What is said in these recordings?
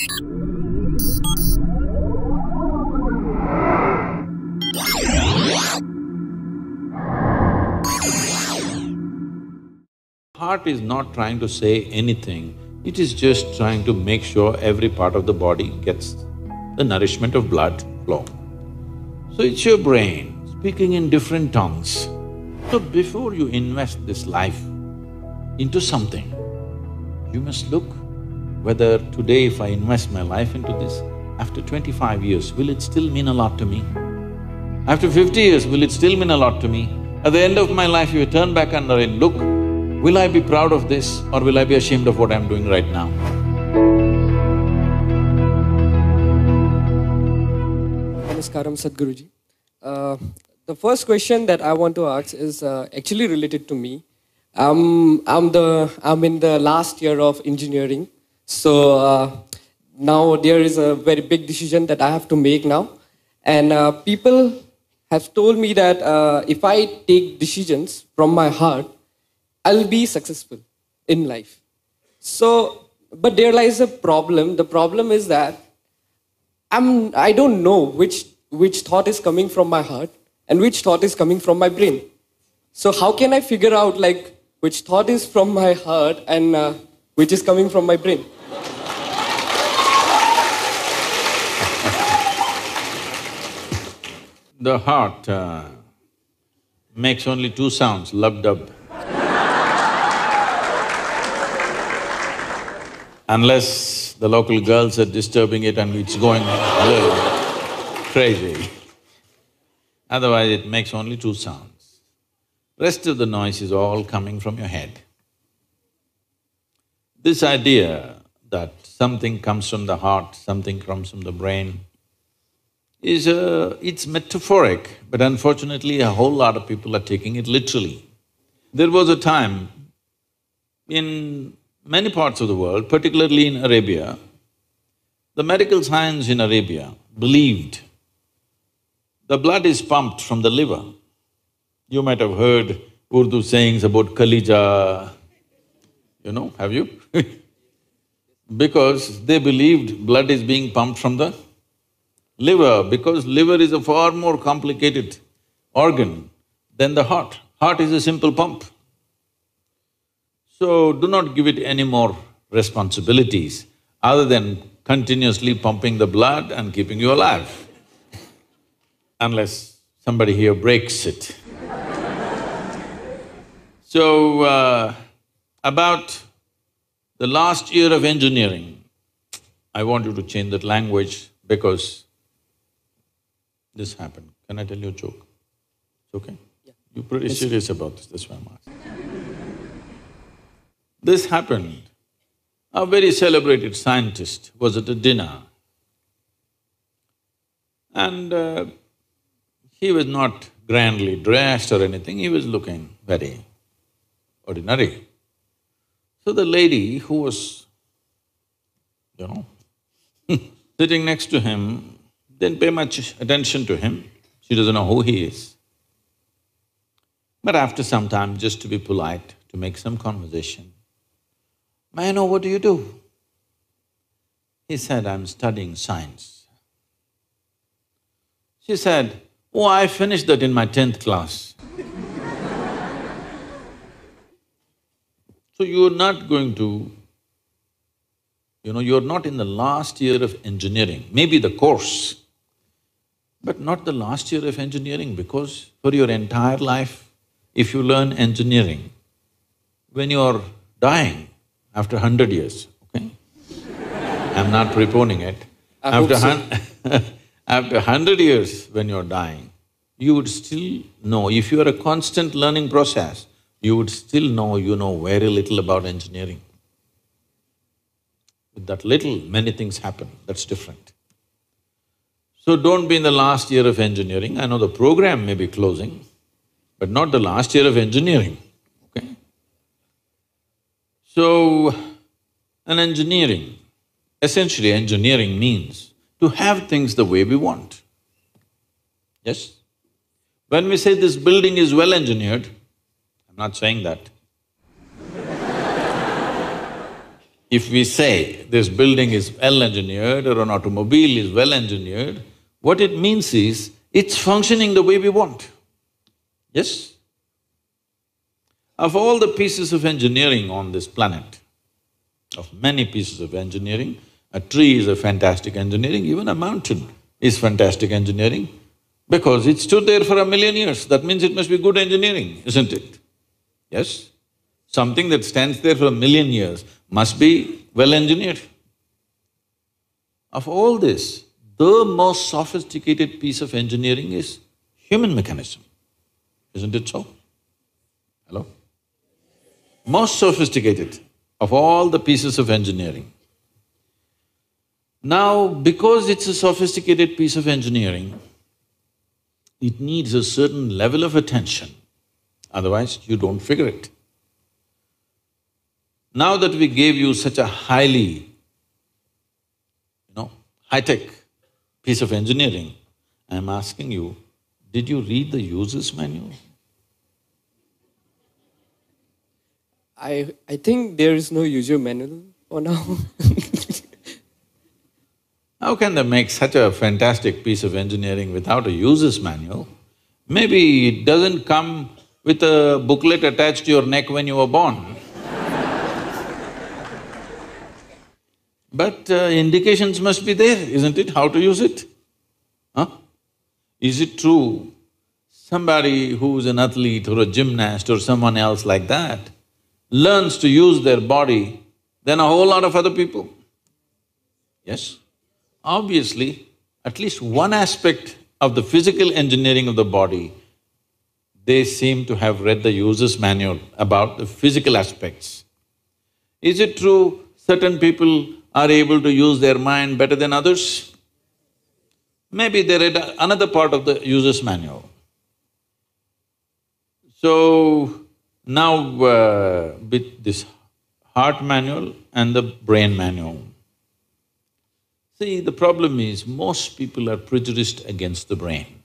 Heart is not trying to say anything, it is just trying to make sure every part of the body gets the nourishment of blood flow. So it's your brain speaking in different tongues. So before you invest this life into something, you must look whether today if I invest my life into this, after twenty-five years, will it still mean a lot to me? After fifty years, will it still mean a lot to me? At the end of my life, if you turn back and look, will I be proud of this or will I be ashamed of what I'm doing right now? Namaskaram, Sadhguruji. Uh, the first question that I want to ask is uh, actually related to me. Um, I'm the I'm in the last year of engineering, so uh, now there is a very big decision that I have to make now, and uh, people have told me that uh, if I take decisions from my heart, I'll be successful in life. So, but there lies a problem. The problem is that I'm, I don't know which, which thought is coming from my heart and which thought is coming from my brain. So how can I figure out like which thought is from my heart and uh, which is coming from my brain? The heart uh, makes only two sounds, lub-dub. Unless the local girls are disturbing it and it's going a little crazy. Otherwise, it makes only two sounds. Rest of the noise is all coming from your head. This idea that something comes from the heart, something comes from the brain, is a… it's metaphoric, but unfortunately a whole lot of people are taking it literally. There was a time in many parts of the world, particularly in Arabia, the medical science in Arabia believed the blood is pumped from the liver. You might have heard Urdu sayings about Kalija, you know, have you? because they believed blood is being pumped from the liver, because liver is a far more complicated organ than the heart. Heart is a simple pump. So do not give it any more responsibilities other than continuously pumping the blood and keeping you alive, unless somebody here breaks it. so, uh, about the last year of engineering, I want you to change that language because this happened. Can I tell you a joke? It's okay? Yeah. You're pretty serious about this, that's why I'm asking. This happened. A very celebrated scientist was at a dinner and uh, he was not grandly dressed or anything, he was looking very ordinary. So the lady who was, you know, sitting next to him didn't pay much attention to him, she doesn't know who he is. But after some time, just to be polite, to make some conversation, May I know what do you do? He said, I'm studying science. She said, Oh, I finished that in my tenth class. So you're not going to, you know, you're not in the last year of engineering, maybe the course, but not the last year of engineering because for your entire life, if you learn engineering, when you're dying, after hundred years, okay? I'm not preponing it. I after hun- after hundred years when you're dying, you would still know, if you are a constant learning process, you would still know you know very little about engineering. With that little, many things happen, that's different. So don't be in the last year of engineering, I know the program may be closing, but not the last year of engineering, okay? So, an engineering, essentially engineering means to have things the way we want. Yes? When we say this building is well engineered, not saying that. If we say this building is well engineered or an automobile is well engineered, what it means is it's functioning the way we want. Yes? Of all the pieces of engineering on this planet, of many pieces of engineering, a tree is a fantastic engineering, even a mountain is fantastic engineering because it stood there for a million years, that means it must be good engineering, isn't it? Yes? Something that stands there for a million years must be well engineered. Of all this, the most sophisticated piece of engineering is human mechanism, isn't it so? Hello? Most sophisticated of all the pieces of engineering. Now, because it's a sophisticated piece of engineering, it needs a certain level of attention, otherwise you don't figure it. Now that we gave you such a highly, you know, high-tech piece of engineering, I'm asking you, did you read the user's manual? I, I think there is no user manual for now. How can they make such a fantastic piece of engineering without a user's manual? Maybe it doesn't come with a booklet attached to your neck when you were born. but uh, indications must be there, isn't it, how to use it? Huh? Is it true somebody who's an athlete or a gymnast or someone else like that learns to use their body than a whole lot of other people? Yes? Obviously, at least one aspect of the physical engineering of the body, they seem to have read the user's manual about the physical aspects. Is it true certain people are able to use their mind better than others? Maybe they read another part of the user's manual. So, now uh, with this heart manual and the brain manual, See, the problem is most people are prejudiced against the brain.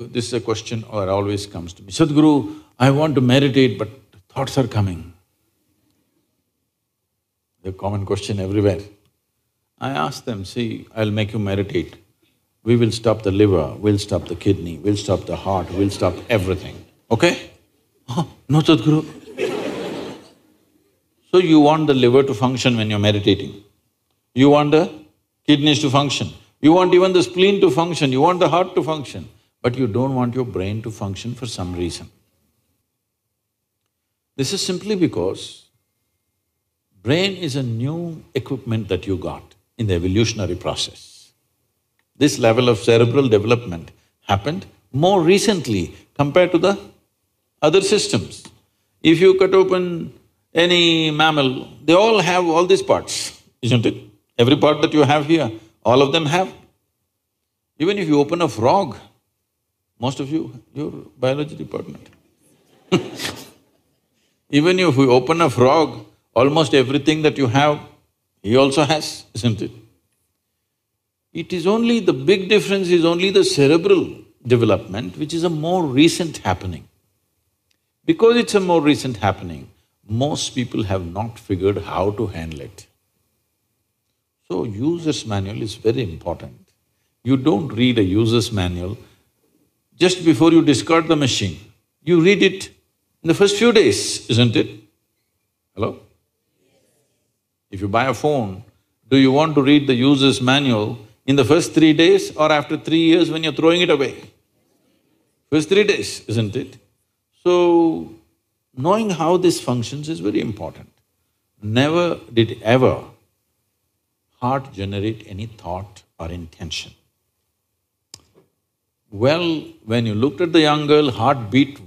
This is a question that always comes to me, Sadhguru, I want to meditate but thoughts are coming. The common question everywhere. I ask them, see, I'll make you meditate. We will stop the liver, we'll stop the kidney, we'll stop the heart, we'll stop everything, okay? Oh, no Sadhguru. So you want the liver to function when you're meditating. You want the kidneys to function. You want even the spleen to function, you want the heart to function, but you don't want your brain to function for some reason. This is simply because brain is a new equipment that you got in the evolutionary process. This level of cerebral development happened more recently compared to the other systems. If you cut open any mammal, they all have all these parts, isn't it? Every part that you have here, all of them have. Even if you open a frog, most of you, your biology department. Even if you open a frog, almost everything that you have, he also has, isn't it? It is only… the big difference is only the cerebral development, which is a more recent happening. Because it's a more recent happening, most people have not figured how to handle it. So, user's manual is very important. You don't read a user's manual just before you discard the machine. You read it in the first few days, isn't it? Hello? If you buy a phone, do you want to read the user's manual in the first three days or after three years when you're throwing it away? First three days, isn't it? So, knowing how this functions is very important. Never did ever heart generate any thought or intention. Well, when you looked at the young girl, heart beat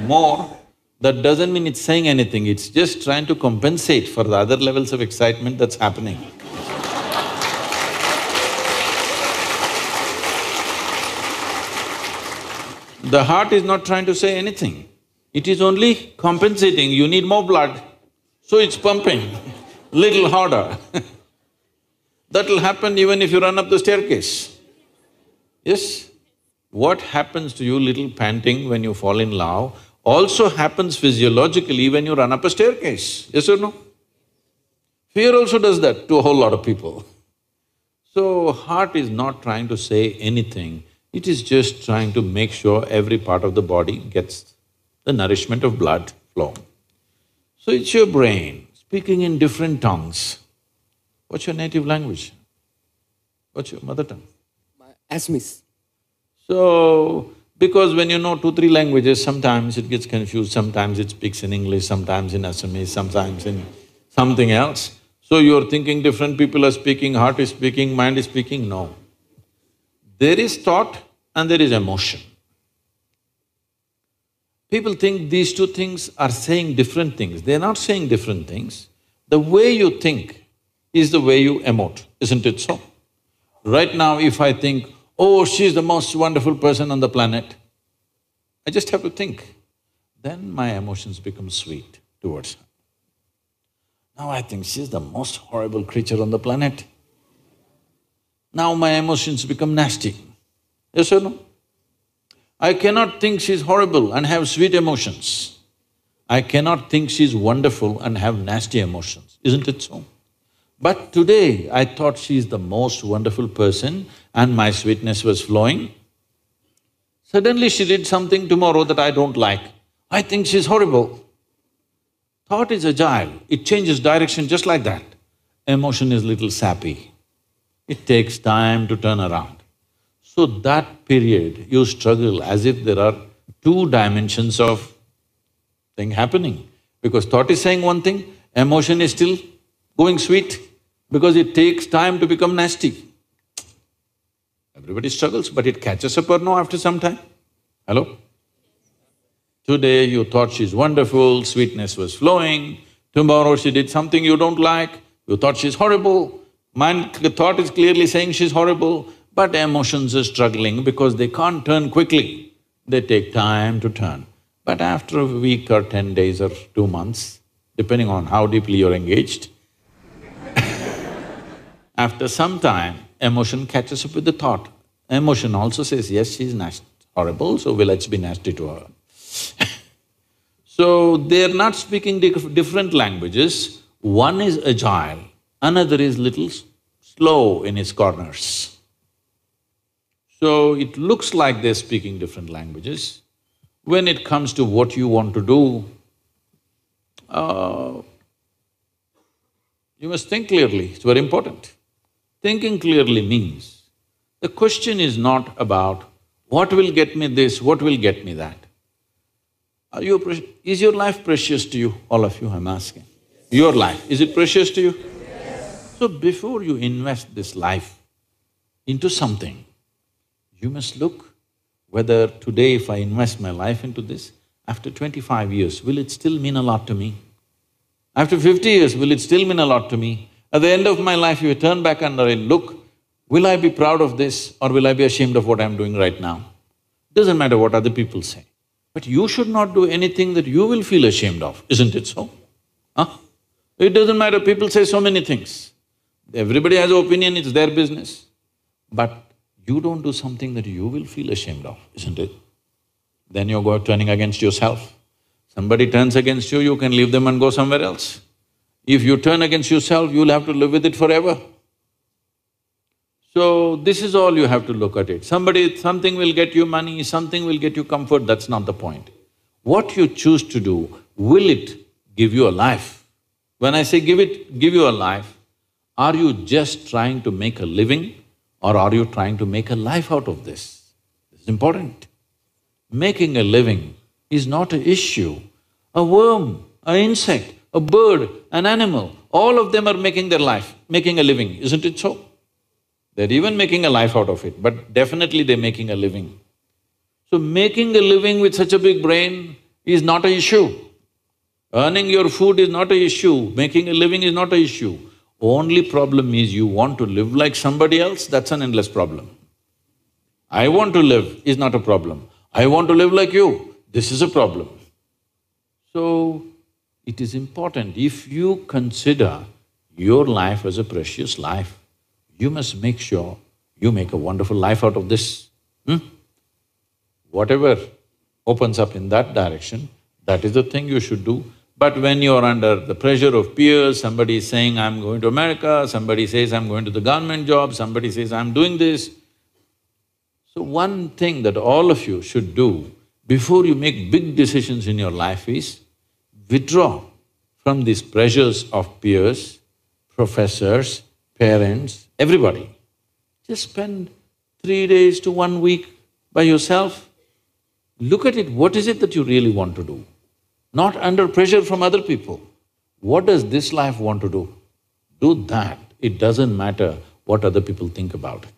more, that doesn't mean it's saying anything, it's just trying to compensate for the other levels of excitement that's happening. The heart is not trying to say anything, it is only compensating, you need more blood, so it's pumping. Little harder. That'll happen even if you run up the staircase. Yes? What happens to you little panting when you fall in love also happens physiologically when you run up a staircase, yes or no? Fear also does that to a whole lot of people. So, heart is not trying to say anything, it is just trying to make sure every part of the body gets the nourishment of blood flow. So, it's your brain speaking in different tongues. What's your native language? What's your mother tongue? Assamese. So, because when you know two, three languages, sometimes it gets confused, sometimes it speaks in English, sometimes in Assamese, sometimes in something else. So you're thinking different people are speaking, heart is speaking, mind is speaking, no. There is thought and there is emotion. People think these two things are saying different things. They're not saying different things. The way you think is the way you emote, isn't it so? Right now, if I think, oh, she's the most wonderful person on the planet. I just have to think. Then my emotions become sweet towards her. Now I think she's the most horrible creature on the planet. Now my emotions become nasty. Yes or no? I cannot think she's horrible and have sweet emotions. I cannot think she's wonderful and have nasty emotions, isn't it so? But today, I thought she's the most wonderful person and my sweetness was flowing. Suddenly she did something tomorrow that I don't like. I think she's horrible. Thought is agile, it changes direction just like that. Emotion is little sappy. It takes time to turn around. So that period, you struggle as if there are two dimensions of thing happening. Because thought is saying one thing, emotion is still going sweet because it takes time to become nasty. Everybody struggles, but it catches up or no after some time? Hello? Today you thought she's wonderful, sweetness was flowing, tomorrow she did something you don't like, you thought she's horrible, mind… the thought is clearly saying she's horrible, but emotions are struggling because they can't turn quickly, they take time to turn. But after a week or ten days or two months, depending on how deeply you're engaged, after some time, emotion catches up with the thought. Emotion also says, yes, she's nasty, horrible, so well, let's be nasty to her. so, they're not speaking different languages. One is agile, another is little slow in its corners. So, it looks like they're speaking different languages. When it comes to what you want to do, uh, you must think clearly, it's very important. Thinking clearly means, the question is not about what will get me this, what will get me that. Are you… is your life precious to you, all of you I'm asking? Your life, is it precious to you? Yes. So before you invest this life into something, you must look whether today if I invest my life into this, after twenty-five years, will it still mean a lot to me? After fifty years, will it still mean a lot to me? At the end of my life, if I turn back and look, will I be proud of this or will I be ashamed of what I'm doing right now? Doesn't matter what other people say. But you should not do anything that you will feel ashamed of, isn't it so? Huh? It doesn't matter, people say so many things. Everybody has opinion, it's their business. But you don't do something that you will feel ashamed of, isn't it? Then you're turning against yourself. Somebody turns against you, you can leave them and go somewhere else. If you turn against yourself, you'll have to live with it forever. So, this is all you have to look at it. Somebody… something will get you money, something will get you comfort, that's not the point. What you choose to do, will it give you a life? When I say give it… give you a life, are you just trying to make a living or are you trying to make a life out of this? It's important. Making a living is not an issue. A worm, an insect, a bird, an animal, all of them are making their life, making a living, isn't it so? They're even making a life out of it, but definitely they're making a living. So making a living with such a big brain is not an issue. Earning your food is not an issue, making a living is not an issue. Only problem is you want to live like somebody else, that's an endless problem. I want to live is not a problem. I want to live like you, this is a problem. So, it is important, if you consider your life as a precious life, you must make sure you make a wonderful life out of this. Hmm? Whatever opens up in that direction, that is the thing you should do. But when you're under the pressure of peers, somebody is saying, I'm going to America, somebody says, I'm going to the government job, somebody says, I'm doing this. So one thing that all of you should do before you make big decisions in your life is withdraw from these pressures of peers, professors, parents, everybody. Just spend three days to one week by yourself. Look at it, what is it that you really want to do? Not under pressure from other people. What does this life want to do? Do that. It doesn't matter what other people think about it.